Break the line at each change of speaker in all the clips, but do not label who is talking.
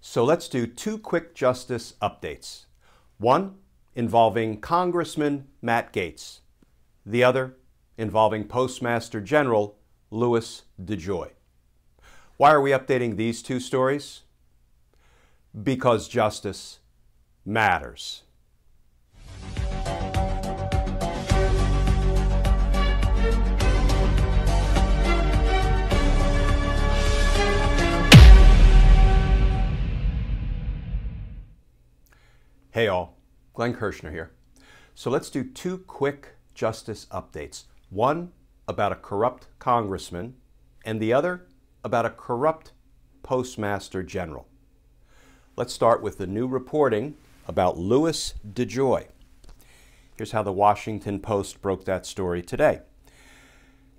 So let's do two quick justice updates. One involving Congressman Matt Gaetz, the other involving Postmaster General Louis DeJoy. Why are we updating these two stories? Because justice matters. Hey all, Glenn Kirschner here. So let's do two quick justice updates. One about a corrupt congressman, and the other about a corrupt postmaster general. Let's start with the new reporting about Louis DeJoy. Here's how the Washington Post broke that story today.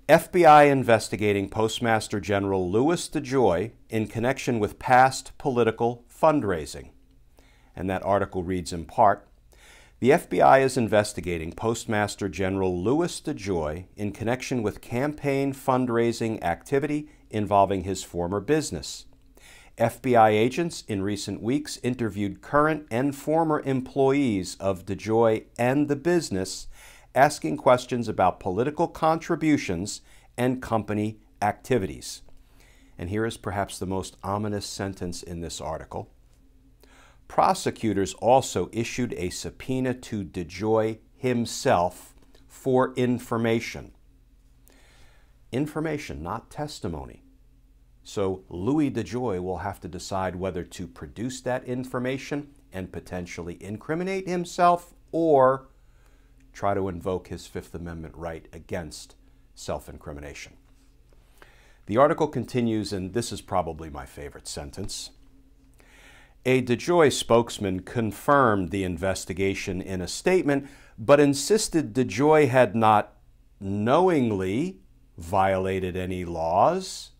FBI investigating Postmaster General Louis DeJoy in connection with past political fundraising and that article reads in part The FBI is investigating Postmaster General Louis DeJoy in connection with campaign fundraising activity involving his former business. FBI agents in recent weeks interviewed current and former employees of DeJoy and the business, asking questions about political contributions and company activities. And here is perhaps the most ominous sentence in this article prosecutors also issued a subpoena to DeJoy himself for information. Information, not testimony. So Louis DeJoy will have to decide whether to produce that information and potentially incriminate himself or try to invoke his Fifth Amendment right against self incrimination. The article continues, and this is probably my favorite sentence. A DeJoy spokesman confirmed the investigation in a statement, but insisted DeJoy had not knowingly violated any laws.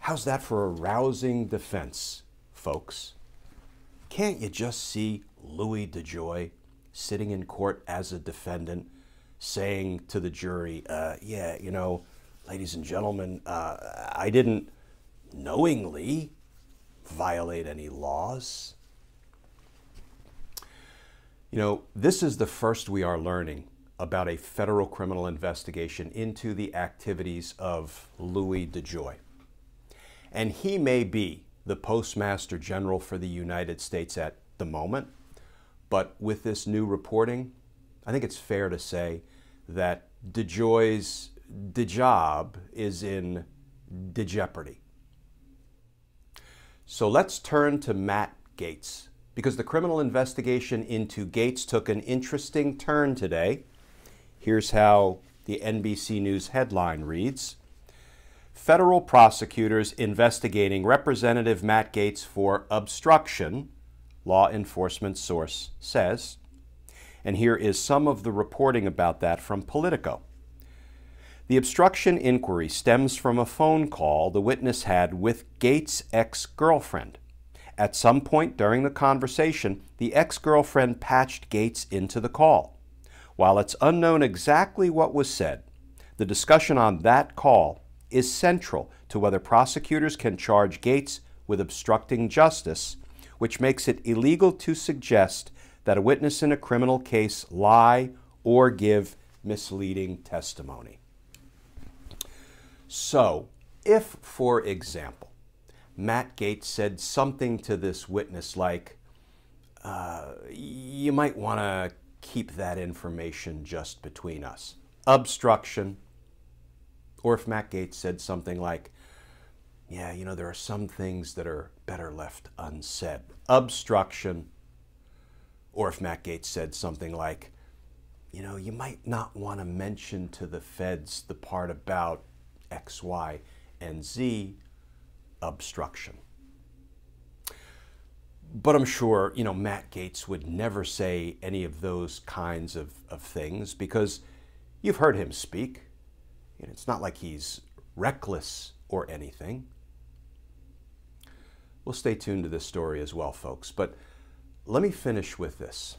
How's that for a rousing defense, folks? Can't you just see Louis DeJoy sitting in court as a defendant saying to the jury, uh, yeah, you know, ladies and gentlemen, uh, I didn't knowingly violate any laws. You know, this is the first we are learning about a federal criminal investigation into the activities of Louis DeJoy. And he may be the Postmaster General for the United States at the moment, but with this new reporting, I think it's fair to say that DeJoy's de job is in de jeopardy. So let's turn to Matt Gaetz because the criminal investigation into Gaetz took an interesting turn today. Here's how the NBC News headline reads Federal prosecutors investigating Representative Matt Gaetz for obstruction, law enforcement source says. And here is some of the reporting about that from Politico. The obstruction inquiry stems from a phone call the witness had with Gaetz' ex girlfriend. At some point during the conversation, the ex girlfriend patched Gaetz into the call. While it's unknown exactly what was said, the discussion on that call is central to whether prosecutors can charge Gaetz with obstructing justice, which makes it illegal to suggest that a witness in a criminal case lie or give misleading testimony. So, if, for example, Matt Gaetz said something to this witness like, uh, you might want to keep that information just between us. Obstruction. Or if Matt Gaetz said something like, yeah, you know, there are some things that are better left unsaid. Obstruction. Or if Matt Gaetz said something like, you know, you might not want to mention to the feds the part about X, Y, and Z obstruction. But I'm sure, you know, Matt Gaetz would never say any of those kinds of, of things because you've heard him speak. It's not like he's reckless or anything. We'll stay tuned to this story as well, folks. But let me finish with this.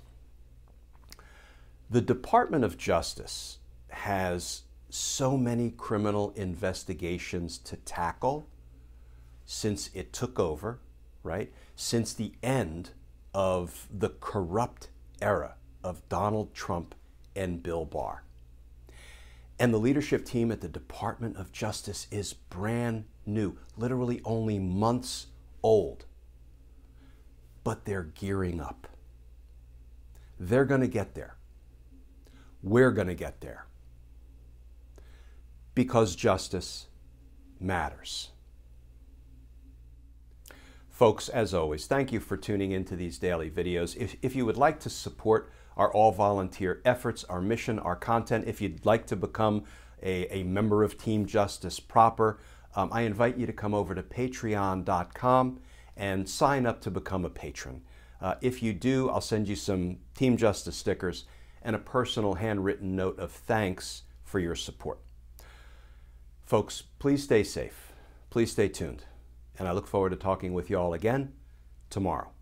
The Department of Justice has so many criminal investigations to tackle, since it took over, right? Since the end of the corrupt era of Donald Trump and Bill Barr. And the leadership team at the Department of Justice is brand new, literally only months old. But they're gearing up. They're going to get there. We're going to get there. Because justice matters. Folks, as always, thank you for tuning into these daily videos. If, if you would like to support our all volunteer efforts, our mission, our content, if you'd like to become a, a member of Team Justice proper, um, I invite you to come over to patreon.com and sign up to become a patron. Uh, if you do, I'll send you some Team Justice stickers and a personal handwritten note of thanks for your support. Folks, please stay safe. Please stay tuned and I look forward to talking with you all again tomorrow.